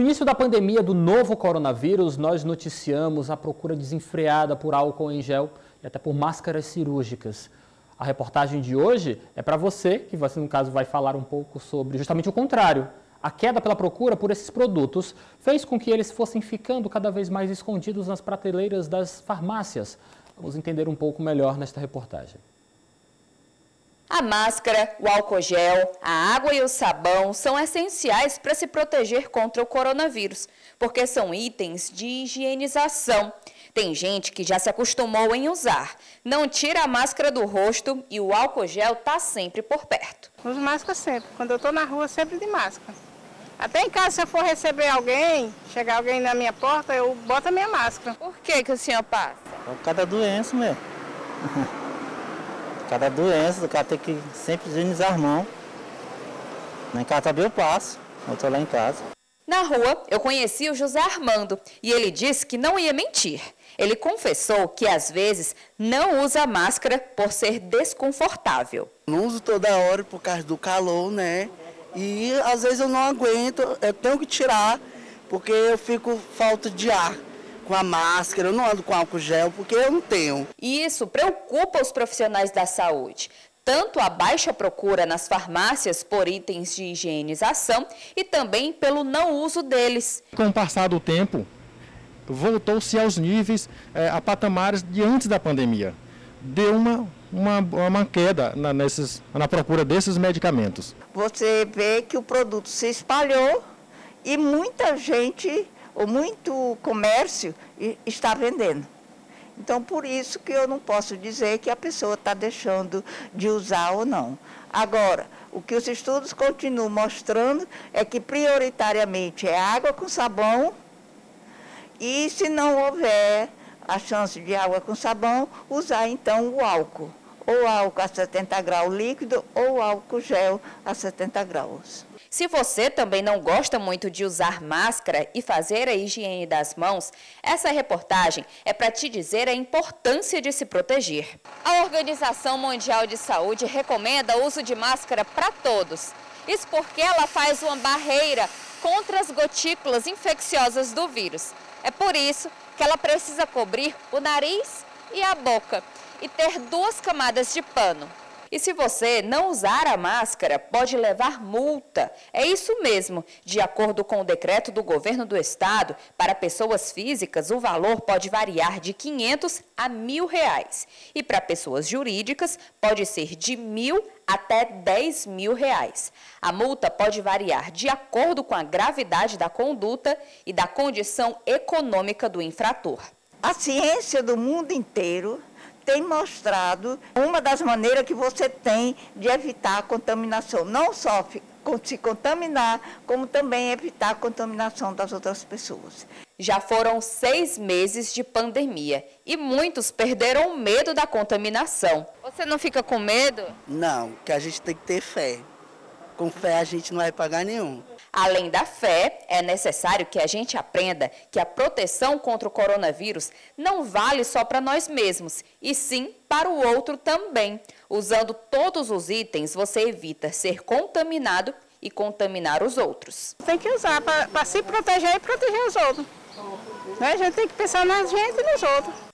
No início da pandemia do novo coronavírus, nós noticiamos a procura desenfreada por álcool em gel e até por máscaras cirúrgicas. A reportagem de hoje é para você, que você, no caso, vai falar um pouco sobre justamente o contrário. A queda pela procura por esses produtos fez com que eles fossem ficando cada vez mais escondidos nas prateleiras das farmácias. Vamos entender um pouco melhor nesta reportagem. A máscara, o álcool gel, a água e o sabão são essenciais para se proteger contra o coronavírus, porque são itens de higienização. Tem gente que já se acostumou em usar. Não tira a máscara do rosto e o álcool gel está sempre por perto. Uso máscara sempre. Quando eu estou na rua, sempre de máscara. Até em casa, se eu for receber alguém, chegar alguém na minha porta, eu boto a minha máscara. Por que, que o senhor passa? Por causa da doença mesmo. Cada doença, o cara tem que sempre higienizar as mãos. Em casa também eu passo, eu estou lá em casa. Na rua, eu conheci o José Armando e ele disse que não ia mentir. Ele confessou que às vezes não usa máscara por ser desconfortável. Não uso toda hora por causa do calor, né? E às vezes eu não aguento, eu tenho que tirar porque eu fico falta de ar com a máscara, eu não ando com álcool gel porque eu não tenho. E isso preocupa os profissionais da saúde. Tanto a baixa procura nas farmácias por itens de higienização e também pelo não uso deles. Com o passar do tempo, voltou-se aos níveis, é, a patamares de antes da pandemia. Deu uma, uma, uma queda na, nesses, na procura desses medicamentos. Você vê que o produto se espalhou e muita gente ou muito comércio está vendendo. Então, por isso que eu não posso dizer que a pessoa está deixando de usar ou não. Agora, o que os estudos continuam mostrando é que prioritariamente é água com sabão e se não houver a chance de água com sabão, usar então o álcool. Ou álcool a 70 graus líquido ou álcool gel a 70 graus. Se você também não gosta muito de usar máscara e fazer a higiene das mãos, essa reportagem é para te dizer a importância de se proteger. A Organização Mundial de Saúde recomenda o uso de máscara para todos. Isso porque ela faz uma barreira contra as gotículas infecciosas do vírus. É por isso que ela precisa cobrir o nariz e a boca e ter duas camadas de pano. E se você não usar a máscara, pode levar multa. É isso mesmo. De acordo com o decreto do governo do estado, para pessoas físicas, o valor pode variar de 500 a mil reais. E para pessoas jurídicas, pode ser de mil até 10 mil reais. A multa pode variar de acordo com a gravidade da conduta e da condição econômica do infrator. A ciência do mundo inteiro tem mostrado uma das maneiras que você tem de evitar a contaminação, não só se contaminar, como também evitar a contaminação das outras pessoas. Já foram seis meses de pandemia e muitos perderam o medo da contaminação. Você não fica com medo? Não, que a gente tem que ter fé. Com fé a gente não vai pagar nenhum. Além da fé, é necessário que a gente aprenda que a proteção contra o coronavírus não vale só para nós mesmos, e sim para o outro também. Usando todos os itens, você evita ser contaminado e contaminar os outros. Tem que usar para se proteger e proteger os outros. Né? A gente tem que pensar na gente e nos outros.